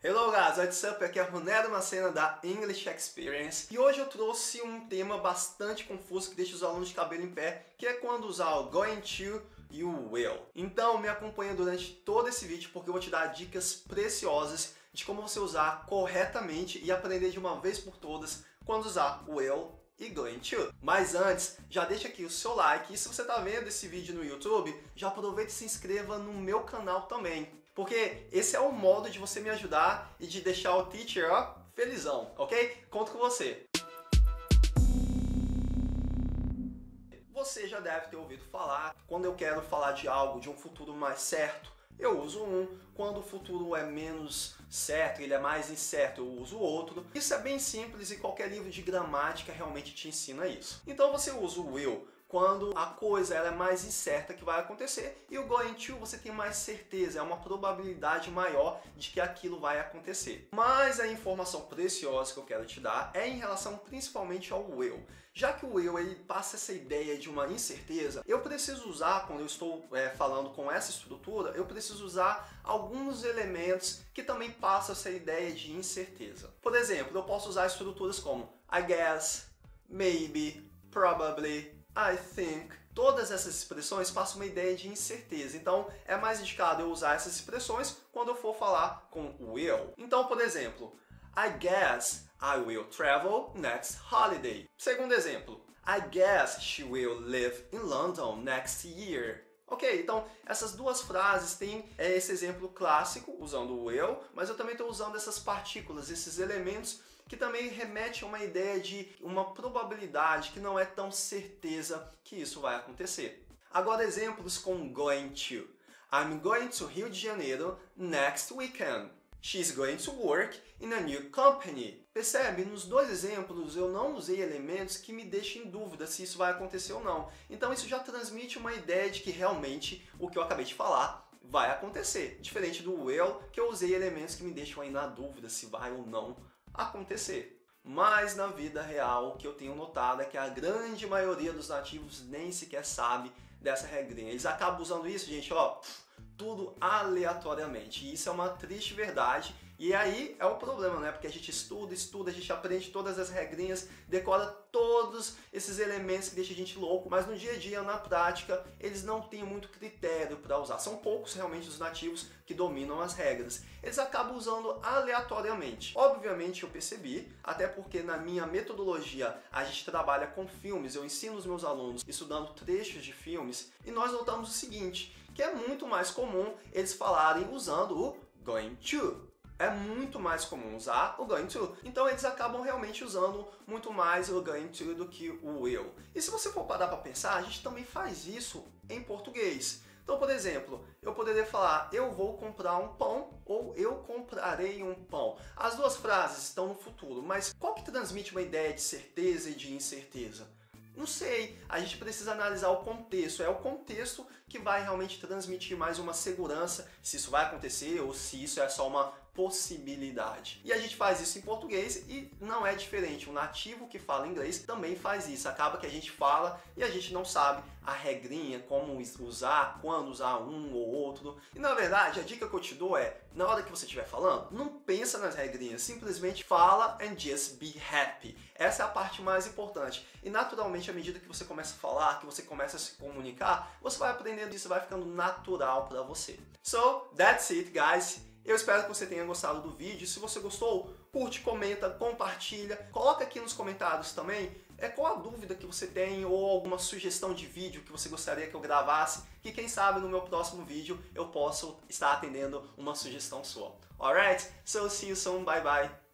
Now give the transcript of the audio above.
Hello guys, what's up? Aqui é Ronero Macena da English Experience e hoje eu trouxe um tema bastante confuso que deixa os alunos de cabelo em pé, que é quando usar o going to e o will. Então me acompanha durante todo esse vídeo porque eu vou te dar dicas preciosas de como você usar corretamente e aprender de uma vez por todas quando usar o will e going to. Mas antes, já deixa aqui o seu like e se você está vendo esse vídeo no YouTube, já aproveita e se inscreva no meu canal também. Porque esse é o modo de você me ajudar e de deixar o teacher felizão, ok? Conto com você. Você já deve ter ouvido falar, quando eu quero falar de algo, de um futuro mais certo, eu uso um. Quando o futuro é menos certo, ele é mais incerto, eu uso outro. Isso é bem simples e qualquer livro de gramática realmente te ensina isso. Então você usa o will quando a coisa ela é mais incerta que vai acontecer e o going to você tem mais certeza, é uma probabilidade maior de que aquilo vai acontecer. Mas a informação preciosa que eu quero te dar é em relação principalmente ao will. Já que o will ele passa essa ideia de uma incerteza, eu preciso usar, quando eu estou é, falando com essa estrutura, eu preciso usar alguns elementos que também passam essa ideia de incerteza. Por exemplo, eu posso usar estruturas como I guess, maybe, probably, I think. Todas essas expressões passam uma ideia de incerteza, então é mais indicado eu usar essas expressões quando eu for falar com will. Então, por exemplo, I guess I will travel next holiday. Segundo exemplo, I guess she will live in London next year. Ok, então essas duas frases têm é, esse exemplo clássico, usando o will, mas eu também estou usando essas partículas, esses elementos que também remete a uma ideia de uma probabilidade que não é tão certeza que isso vai acontecer. Agora exemplos com going to. I'm going to Rio de Janeiro next weekend. She's going to work in a new company. Percebe? Nos dois exemplos eu não usei elementos que me deixem em dúvida se isso vai acontecer ou não. Então isso já transmite uma ideia de que realmente o que eu acabei de falar vai acontecer. Diferente do will, que eu usei elementos que me deixam aí na dúvida se vai ou não acontecer. Mas na vida real, o que eu tenho notado é que a grande maioria dos nativos nem sequer sabe dessa regrinha. Eles acabam usando isso, gente, ó, tudo aleatoriamente. E isso é uma triste verdade e aí é o problema, né? Porque a gente estuda, estuda, a gente aprende todas as regrinhas, decora todos esses elementos que deixam a gente louco, mas no dia a dia, na prática, eles não têm muito critério para usar. São poucos realmente os nativos que dominam as regras. Eles acabam usando aleatoriamente. Obviamente eu percebi, até porque na minha metodologia a gente trabalha com filmes, eu ensino os meus alunos estudando trechos de filmes, e nós notamos o seguinte, que é muito mais comum eles falarem usando o going to é muito mais comum usar o going to. Então eles acabam realmente usando muito mais o going to do que o will. E se você for parar para pensar, a gente também faz isso em português. Então, por exemplo, eu poderia falar eu vou comprar um pão ou eu comprarei um pão. As duas frases estão no futuro, mas qual que transmite uma ideia de certeza e de incerteza? Não sei, a gente precisa analisar o contexto. É o contexto que vai realmente transmitir mais uma segurança se isso vai acontecer ou se isso é só uma possibilidade. E a gente faz isso em português e não é diferente. O nativo que fala inglês também faz isso. Acaba que a gente fala e a gente não sabe a regrinha, como usar, quando usar um ou outro. E na verdade, a dica que eu te dou é, na hora que você estiver falando, não pensa nas regrinhas, simplesmente fala and just be happy. Essa é a parte mais importante. E naturalmente, à medida que você começa a falar, que você começa a se comunicar, você vai aprendendo isso, vai ficando natural para você. So, that's it, guys. Eu espero que você tenha gostado do vídeo. Se você gostou, curte, comenta, compartilha. Coloca aqui nos comentários também é qual a dúvida que você tem ou alguma sugestão de vídeo que você gostaria que eu gravasse, que quem sabe no meu próximo vídeo eu possa estar atendendo uma sugestão sua. Alright? So see you soon, bye bye.